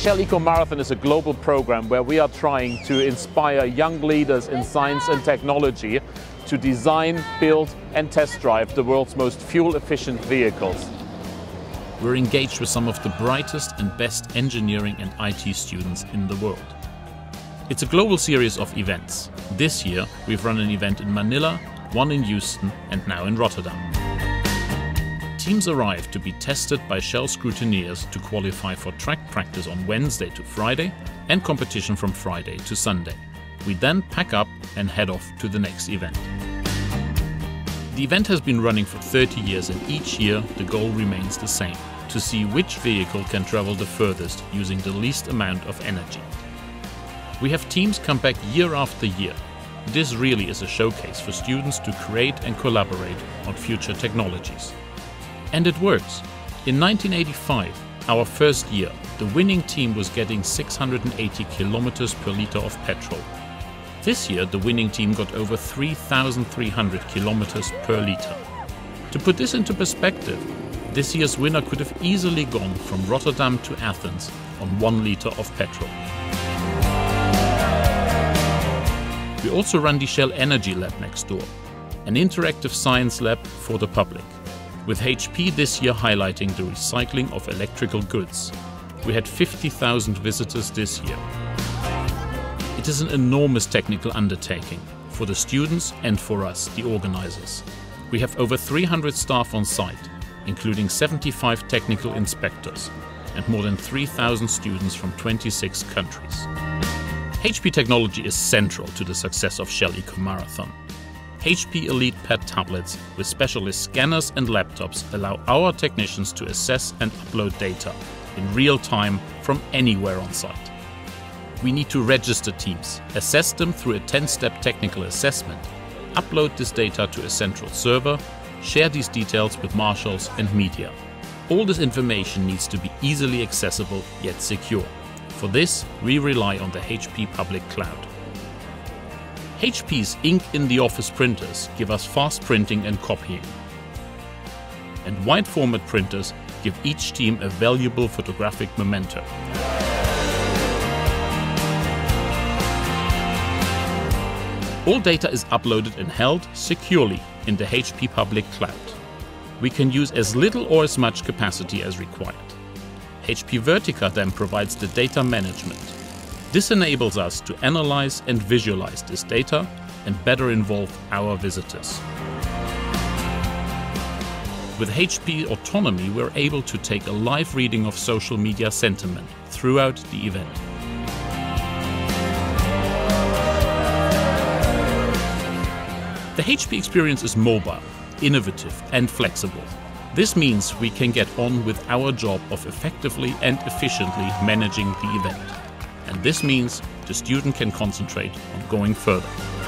Shell Eco Marathon is a global program where we are trying to inspire young leaders in science and technology to design, build and test drive the world's most fuel efficient vehicles. We're engaged with some of the brightest and best engineering and IT students in the world. It's a global series of events. This year we've run an event in Manila, one in Houston and now in Rotterdam teams arrive to be tested by Shell scrutineers to qualify for track practice on Wednesday to Friday and competition from Friday to Sunday. We then pack up and head off to the next event. The event has been running for 30 years and each year the goal remains the same to see which vehicle can travel the furthest using the least amount of energy. We have teams come back year after year. This really is a showcase for students to create and collaborate on future technologies. And it works. In 1985, our first year, the winning team was getting 680 kilometers per liter of petrol. This year, the winning team got over 3,300 kilometers per liter. To put this into perspective, this year's winner could have easily gone from Rotterdam to Athens on one liter of petrol. We also run the Shell Energy Lab next door, an interactive science lab for the public with HP this year highlighting the recycling of electrical goods. We had 50,000 visitors this year. It is an enormous technical undertaking for the students and for us, the organizers. We have over 300 staff on site, including 75 technical inspectors and more than 3,000 students from 26 countries. HP technology is central to the success of Shell Eco Marathon. HP Elite Pad tablets with specialist scanners and laptops allow our technicians to assess and upload data in real time from anywhere on site. We need to register teams, assess them through a 10 step technical assessment, upload this data to a central server, share these details with marshals and media. All this information needs to be easily accessible yet secure. For this, we rely on the HP Public Cloud. HP's ink in the office printers give us fast printing and copying. And wide format printers give each team a valuable photographic memento. All data is uploaded and held securely in the HP public cloud. We can use as little or as much capacity as required. HP Vertica then provides the data management, this enables us to analyze and visualize this data and better involve our visitors. With HP Autonomy, we're able to take a live reading of social media sentiment throughout the event. The HP experience is mobile, innovative and flexible. This means we can get on with our job of effectively and efficiently managing the event and this means the student can concentrate on going further.